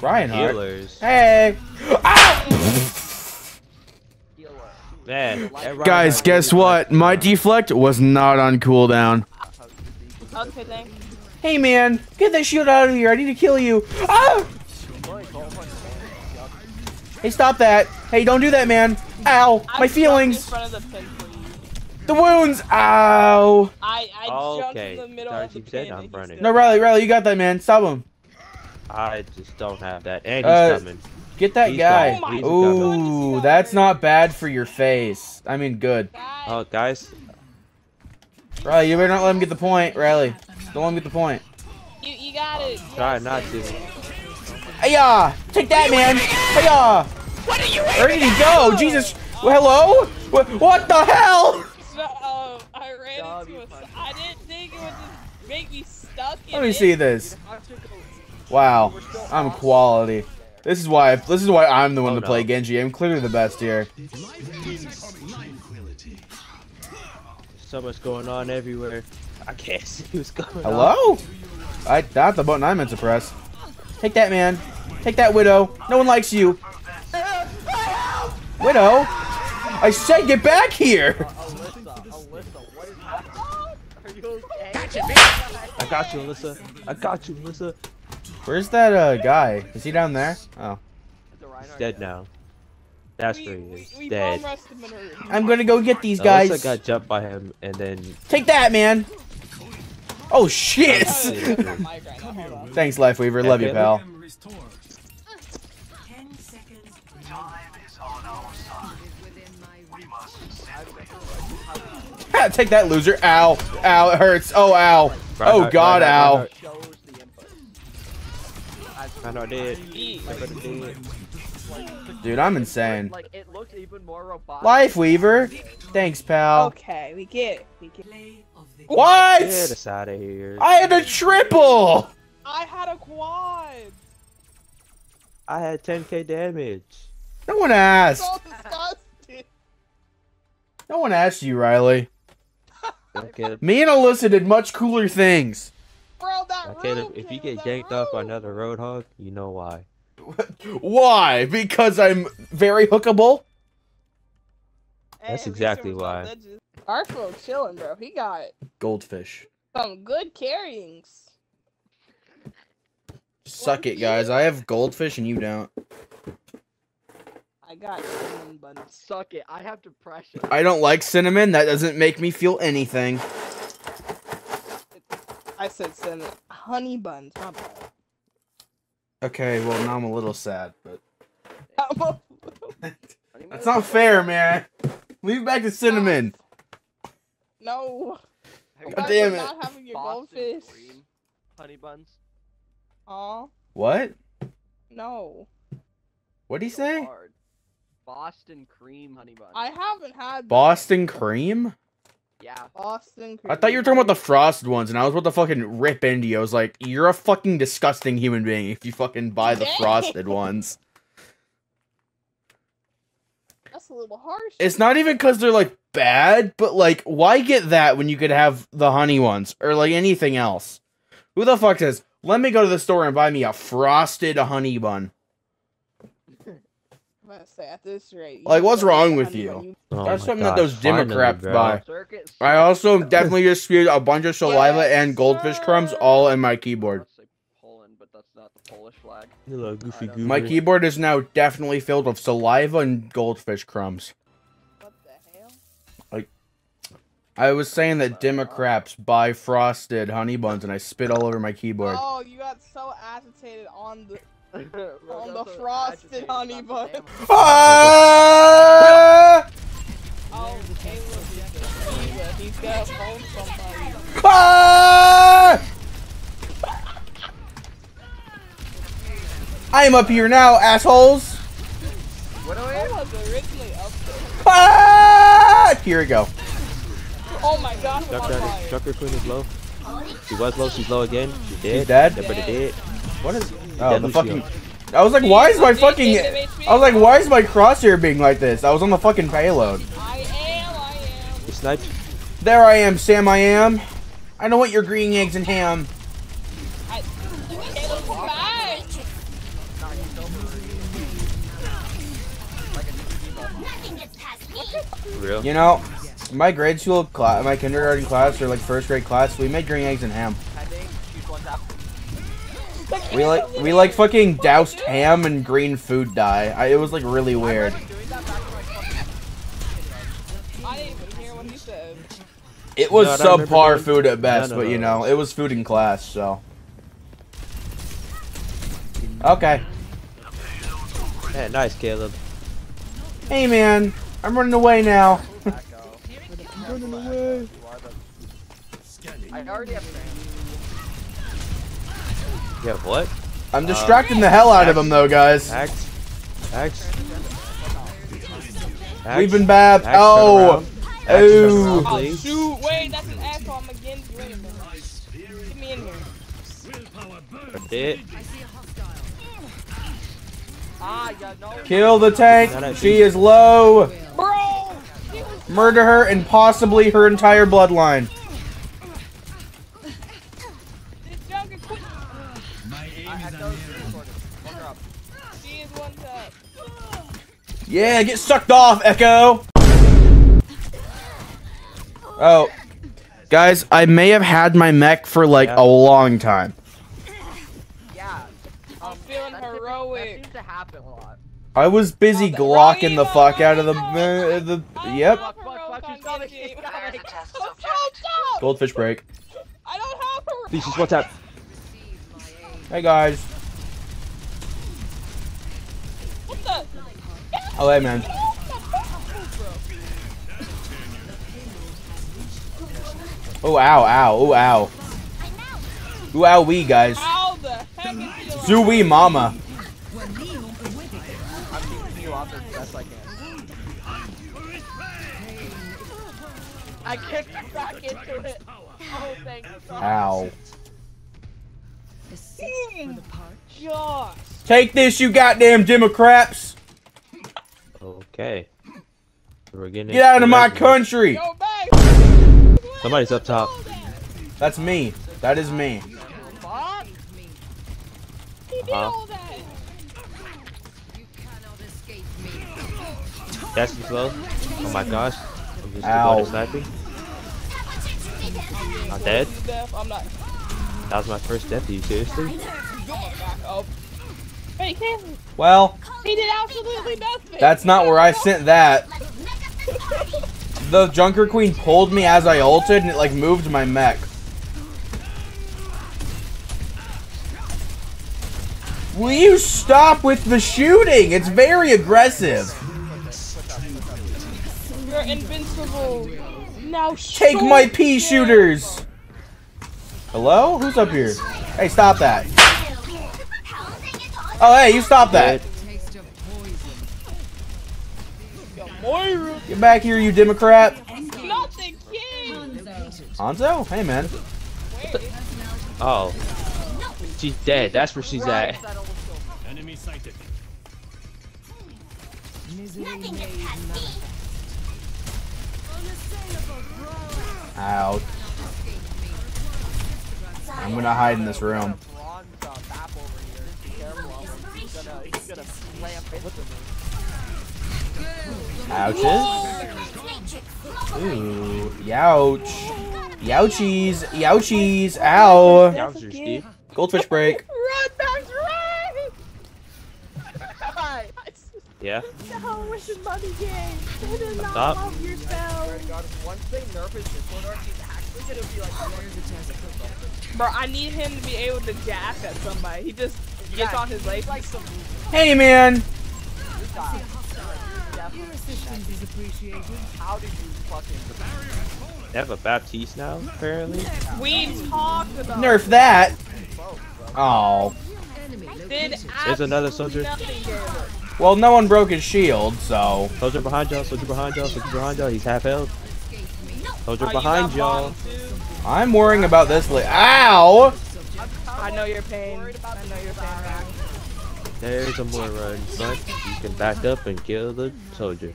Reinhardt. Healers. Hey! Ah! Man. Guys, guess what? My deflect was not on cooldown. Okay, thanks. Hey man, get that shield out of here. I need to kill you. Ah! Hey, stop that. Hey, don't do that, man. Ow, I my feelings. In front of the pin. The wounds. Ow. I I jumped Okay. in the middle Sorry, of the pin. I'm and he running. still- No, Riley, Riley, you got that, man. Stop him. I just don't have that. And he's Uh, coming. Get that He's guy. got Ooh, got that's not bad for your face. I mean, good. Guys, Oh, guys. Riley, you better not let him get the point. Riley, don't let him get the point. you you got it. Try not to. Hiya! Take that, man! Hiya! What are you Where did he go? Jesus! Well, hello? What, what the hell? So, uh, I ran into a. I didn't think it would just make me stuck in Let me it. see this. Wow, I'm quality. This is why. This is why I'm the one Oh, to play. Genji. I'm clearly the best here. So much going on everywhere. I can't see what's going on. Hello? I that's the button I meant to press. Take that, man. Take that, Widow. No one likes you. Widow? I said get back here! Alyssa, Alyssa, what is happening? Are you okay? I got you, Alyssa. I got you, Alyssa. Where's that uh guy? Is he down there? Oh. Is it Reinhardt? He's dead now. That's We, where he we, is. we dead. bomb rushed him in a- I'm gonna go get these Alyssa guys. got jumped by him and then Take that, man! Oh shit! It's on mic right now, hold on. Thanks, Lifeweaver. Love you, pal. Take that, loser. Ow. Ow, it hurts. Oh, ow. Oh, God, ow. Reinhardt dead. Eat. Reinhardt dead. Dude, I'm insane. Like, it looks even more robotic. Lifeweaver. Thanks, pal. Okay, we get it. We get it. What? Get us out of here. I had a triple! I had a quad. I had 10k damage. No one asked. No one asked you, Riley. Okay, Me and Alyssa did much cooler things. Bro, that okay, room if you get yanked that off by room. another roadhog, you know why. Why? Because I'm very hookable? Hey, That's exactly why. on ledges. Artful chilling, bro. He got Goldfish. some good carryings. Suck it, guys. I have goldfish and you don't. I got cinnamon buns. Suck it. I have depression. I don't like cinnamon. That doesn't make me feel anything. I said cinnamon. Honey buns. My bad. Okay, well, now I'm a little sad, but. I'm a- That's not fair, man. Leave back to cinnamon. no. Have you God guys damn for it. Not having your Boston goldfish. cream honey buns? Aw. What? No. What'd he So say? hard. Boston cream honey buns. I haven't had Boston cream? Yeah. Boston. I thought you were talking about the frosted ones, and I was about to fucking rip into you. I was like, you're a fucking disgusting human being if you fucking buy the frosted ones. That's a little harsh. It's not even because they're like bad, but like, why get that when you could have the honey ones or like anything else? Who the fuck says, let me go to the store and buy me a frosted honey bun? I'm gonna say at this rate. Like, what's wrong with honey you? Oh That's my something that those Democrats buy. Circuit. I also definitely just spewed a bunch of saliva and goldfish crumbs all in my keyboard. Let's say Poland, but that's not the Polish flag. You little goofy I goober. My keyboard is now definitely filled with saliva and goldfish crumbs. What the hell? Like, I was saying that Democrats buy frosted honey buns and I spit all over my keyboard. Oh, you got so agitated on the. Bro, On the frosted honey about bun. Ah! Oh, Caleb is a diva. He's phone somebody. Ah! I am up here now, assholes. What do I was originally up there. Ah! Here we go. Oh my god, I'm on Strucker, Queen is low. She was low, she's low again. She's dead. She's dead? Everybody dead. What is? Oh, the fucking. I was like, why is my fucking? I was like, why is my crosshair being like this? I was on the fucking payload. I am, I am. You? There I am, Sam. I am. I know what your green eggs and ham. I, you know, my grade school class, my kindergarten class, or like first grade class, we made green eggs and ham. We like we like fucking doused ham and green food dye. I, it was like really weird. Doing that back in my fucking I didn't even hear what he said. It was No, I subpar doing- food at best, None of but you those. know, it was food in class, so. Okay. Yeah, nice, Caleb. Hey man, I'm running away now. Echo. Running away. You are the. I already have trans. Yeah, what? I'm distracting the hell out of him though, guys. Axe. Axe. Axe. We've been bad. Axe, Oh, around. Axe, oh. Oh shoot! Wait, that's an asshole. I'm against you. Wait a minute. Get me in here. It. Ah, yeah, no. Kill the tank. She is low. Bro! Murder her and possibly her entire bloodline. this junker quick. I echo is recorded. Fuck her up. She is one tap. Yeah, get sucked off, Echo. Oh, guys, I may have had my mech for like Yeah. a long time. Yeah. Um, feeling that typ- heroic. That seems to happen a lot. I was busy Bro, glocking the fuck know, out of the uh, the. Yep. don't have Fuck, fuck, heroic fuck, on he's coming, Genji. he's coming. Stop, stop. Goldfish break. I don't have her. Please, just one tap. Hey guys. What the? Oh hey man. Oh ow ow oh ow. Ooh ow wee guys. How the heck is he alive? Zooey mama. I'm keeping you off as best I can. I kicked back into it. Oh, thank God. Ow. Take this, you goddamn Democrats! Okay. We're getting Get out of my country! Somebody's up top. That's me. That is me. Fuck. He did Uh-huh. That's too slow. Oh my gosh. I'm just Ow. Ow. sniping. I'm dead. I'm not. That was my first death. Are you seriously? He can't. Well, He did absolutely nothing. that's not where I sent that. The Junker Queen pulled me as I ulted and it like moved my mech. Will you stop with the shooting? It's very aggressive. You're invincible. Now Take my pea shooters. Hello? Who's up here? Hey, stop that. Oh, hey, you stop that. Get back here, you Democrat. Hanzo? Hey, man. Oh. She's dead. That's where she's at. Killed me. Ouch. I'm gonna hide in this room. Ron's, uh, map over here. Be careful, Ellen. He's gonna, he's gonna slam into me. Ouches. Ooh. Youch. Youchies. Youchies. Ow. Yowzer, Goldfish break. Run, Max, run! Yeah. No, this is money game. You do not Stop. love yourself. God, once they nerf his Discord he's actually gonna be like, Bro, I need him to be able to jack at somebody. He just gets Yeah, on his legs. like some Hey, man. guy. How did you fucking They have a Baptiste now, apparently. We talked about Nerf that. Oh. There's another soldier. Well, no one broke his shield, so. Soldier behind y'all, soldier behind y'all, soldier behind y'all. He's half health. Soldier Are behind y'all. I'm worrying about this. Li- Ow! I know your pain. I know your pain. Ryan. There's a Moira in front. You can back up and kill the soldier.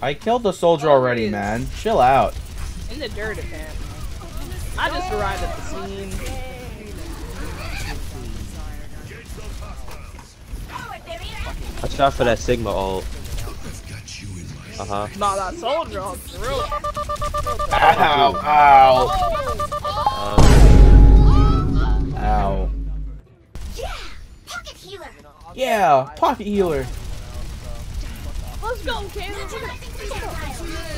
I killed the soldier already, man. Chill out. In the dirt, apparently. I just arrived at the scene. Watch out for that Sigma ult. Uh huh. Nah, that soldier on through. Ow! Ow! Yeah, pocket healer. Let's go, Cam.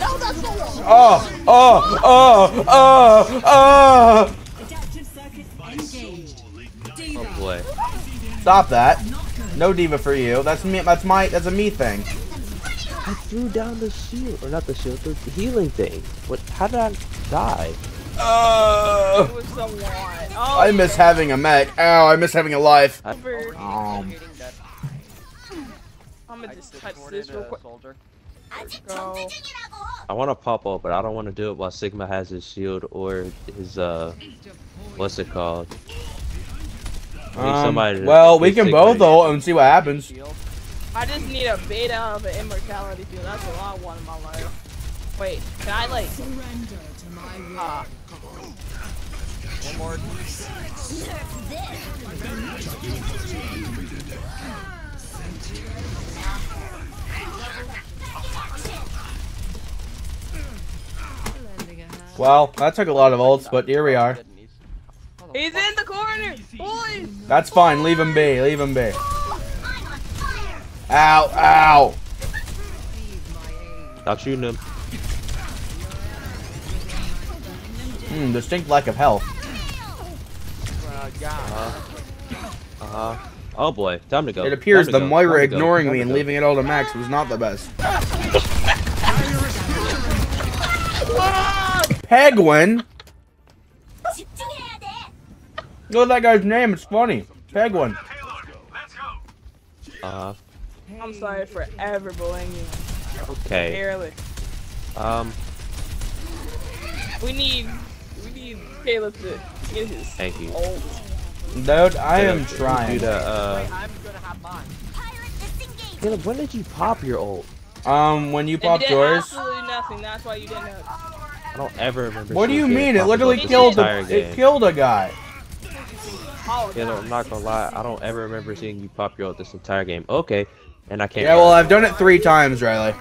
No, that's the wrong! Oh! Oh! Oh! Oh! Oh! Adaptive circuit engaged. D.Va. oh boy. Stop that! No diva for you. That's me. That's my. That's a me thing. I threw down the shield, or not the shield, the healing thing. What? How did I die? Oh, I oh. miss yeah. having a mech. Ow, I miss having a life. Um. I'm gonna just touch this real quick. I want to pop up, but I don't want to do it while Sigma has his shield or his, uh, what's it called? Um, well, we can both though and see what happens. I just need a beta of an immortality field. That's all I want in my life. Wait, can I like... Surrender to my will. Uh, Lending a hand. Well, that took a lot of ults, but here we are. he's in the corner, boys. That's fine. Leave him be. Leave him be. I'm on fire! Ow! Ow! Stop shooting him. Hmm, distinct lack of health. Uh, Uh. Oh boy, time to go. It appears the go. Moira ignoring me and leaving it all to Max was not the best. Penguin? Look at that guy's name, it's funny. Penguin. Uh, uh-huh. I'm sorry for ever bullying you. Okay. Barely. Um. We need we need Caleb to get his Thank you. ult. Dude, I am trying. Do the, uh, I'm gonna have mine. Caleb, when did you pop your ult? Um, when you It popped did yours. absolutely nothing. That's why you didn't know. I don't ever remember. What do you mean? It literally ult killed entire the. game. It killed a guy. Oh, Caleb, I'm not gonna lie. I don't ever remember seeing you pop your ult this entire game. Okay. And I can't. Yeah, run. well, I've done it three times, Riley.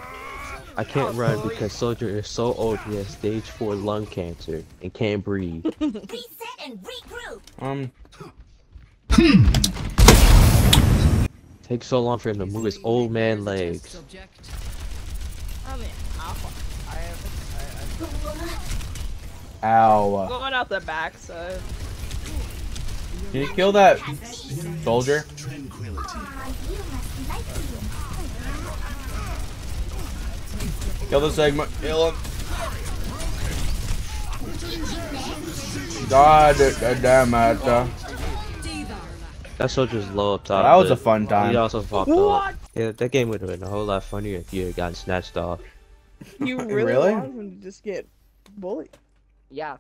I can't run because Soldier is so old. He has stage four lung cancer and can't breathe. Reset and regroup! Um, Takes so long for him to move his old man legs. Subject. I mean, I, I, ow. Going out the back side. Did you kill that soldier? Ah, you must like it. Kill the segment. Kill him. God damn it. That soldier's low up top. That was a fun time. He also popped What? up. Yeah, that game would have been a whole lot funnier if you had gotten snatched off. You really, Really? want him to just get bullied? Yeah.